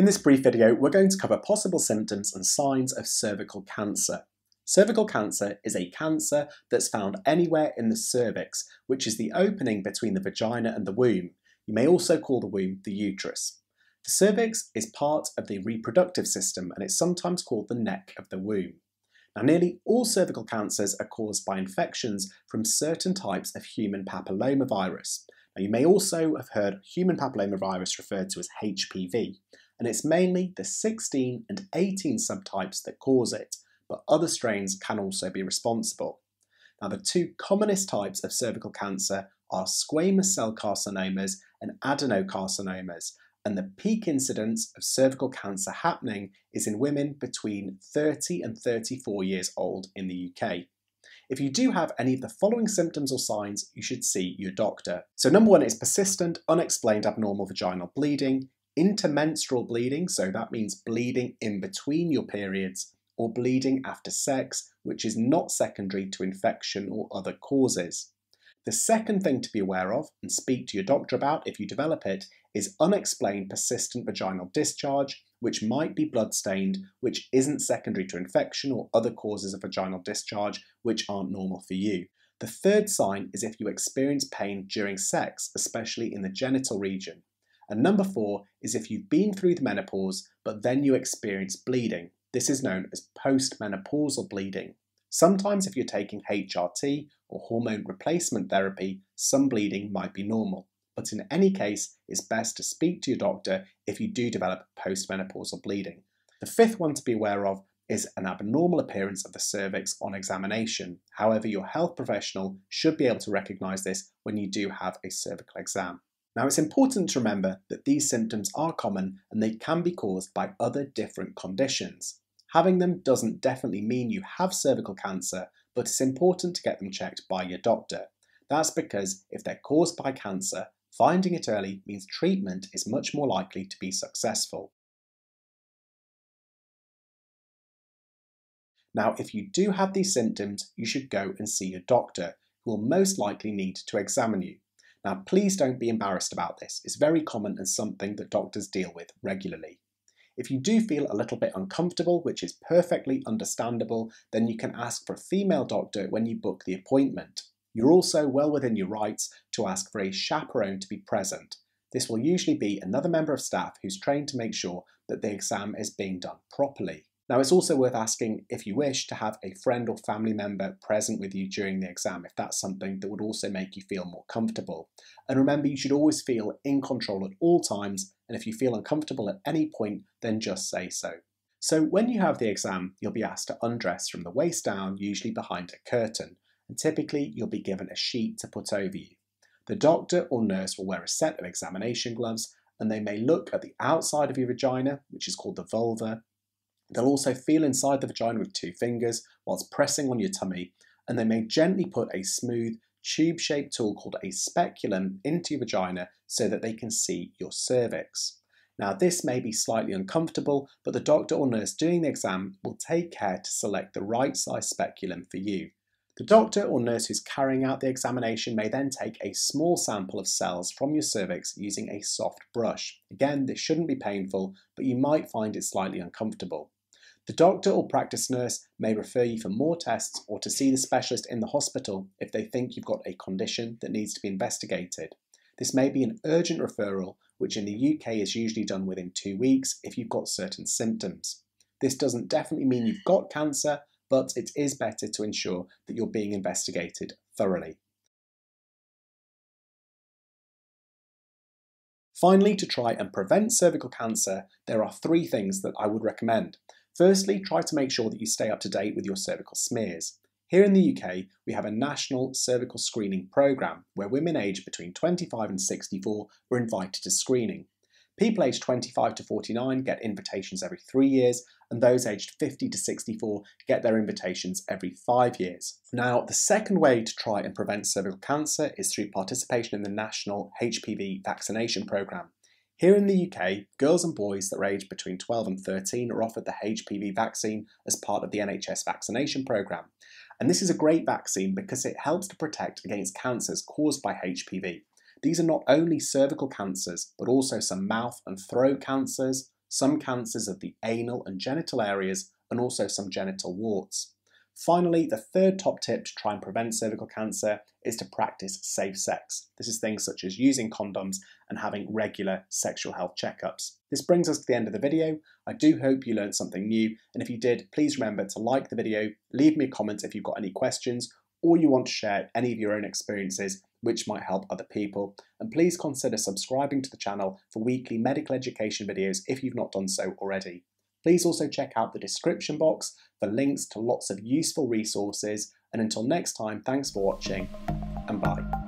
In this brief video, we're going to cover possible symptoms and signs of cervical cancer. Cervical cancer is a cancer that's found anywhere in the cervix, which is the opening between the vagina and the womb. You may also call the womb the uterus. The cervix is part of the reproductive system and it's sometimes called the neck of the womb. Now, nearly all cervical cancers are caused by infections from certain types of human papillomavirus. Now, you may also have heard human papillomavirus referred to as HPV, and it's mainly the 16 and 18 subtypes that cause it, but other strains can also be responsible. Now, the two commonest types of cervical cancer are squamous cell carcinomas and adenocarcinomas, and the peak incidence of cervical cancer happening is in women between 30 and 34 years old in the UK. If you do have any of the following symptoms or signs, you should see your doctor. So, number one is persistent, unexplained abnormal vaginal bleeding, intermenstrual bleeding, so that means bleeding in between your periods, or bleeding after sex, which is not secondary to infection or other causes. The second thing to be aware of and speak to your doctor about if you develop it is unexplained persistent vaginal discharge, which might be blood-stained, which isn't secondary to infection or other causes of vaginal discharge which aren't normal for you. The third sign is if you experience pain during sex, especially in the genital region. And number four is if you've been through the menopause, but then you experience bleeding. This is known as postmenopausal bleeding. Sometimes if you're taking HRT or hormone replacement therapy, some bleeding might be normal but in any case, it's best to speak to your doctor if you do develop postmenopausal bleeding. The fifth one to be aware of is an abnormal appearance of the cervix on examination. However, your health professional should be able to recognise this when you do have a cervical exam. Now, it's important to remember that these symptoms are common and they can be caused by other different conditions. Having them doesn't definitely mean you have cervical cancer, but it's important to get them checked by your doctor. That's because if they're caused by cancer, Finding it early means treatment is much more likely to be successful. Now, if you do have these symptoms, you should go and see your doctor, who will most likely need to examine you. Now, please don't be embarrassed about this. It's very common and something that doctors deal with regularly. If you do feel a little bit uncomfortable, which is perfectly understandable, then you can ask for a female doctor when you book the appointment. You're also well within your rights to ask for a chaperone to be present. This will usually be another member of staff who's trained to make sure that the exam is being done properly. Now, it's also worth asking if you wish to have a friend or family member present with you during the exam, if that's something that would also make you feel more comfortable. And remember, you should always feel in control at all times, and if you feel uncomfortable at any point, then just say so. So, when you have the exam, you'll be asked to undress from the waist down, usually behind a curtain and typically you'll be given a sheet to put over you. The doctor or nurse will wear a set of examination gloves and they may look at the outside of your vagina, which is called the vulva. They'll also feel inside the vagina with two fingers whilst pressing on your tummy, and they may gently put a smooth, tube shaped tool called a speculum into your vagina so that they can see your cervix. Now, this may be slightly uncomfortable, but the doctor or nurse doing the exam will take care to select the right size speculum for you. The doctor or nurse who's carrying out the examination may then take a small sample of cells from your cervix using a soft brush. Again, this shouldn't be painful, but you might find it slightly uncomfortable. The doctor or practice nurse may refer you for more tests or to see the specialist in the hospital if they think you've got a condition that needs to be investigated. This may be an urgent referral, which in the UK is usually done within two weeks if you've got certain symptoms. This doesn't definitely mean you've got cancer, but it is better to ensure that you're being investigated thoroughly. Finally, to try and prevent cervical cancer, there are three things that I would recommend. Firstly, try to make sure that you stay up to date with your cervical smears. Here in the UK, we have a national cervical screening programme where women aged between 25 and 64 are invited to screening. People aged 25 to 49 get invitations every three years, and those aged 50 to 64 get their invitations every five years. Now, the second way to try and prevent cervical cancer is through participation in the national HPV vaccination programme. Here in the UK, girls and boys that are aged between 12 and 13 are offered the HPV vaccine as part of the NHS vaccination programme. And this is a great vaccine because it helps to protect against cancers caused by HPV. These are not only cervical cancers, but also some mouth and throat cancers, some cancers of the anal and genital areas, and also some genital warts. Finally, the third top tip to try and prevent cervical cancer is to practice safe sex. This is things such as using condoms and having regular sexual health checkups. This brings us to the end of the video. I do hope you learned something new, and if you did, please remember to like the video, leave me a comment if you've got any questions, or you want to share any of your own experiences which might help other people. And please consider subscribing to the channel for weekly medical education videos if you've not done so already. Please also check out the description box for links to lots of useful resources. And until next time, thanks for watching and bye.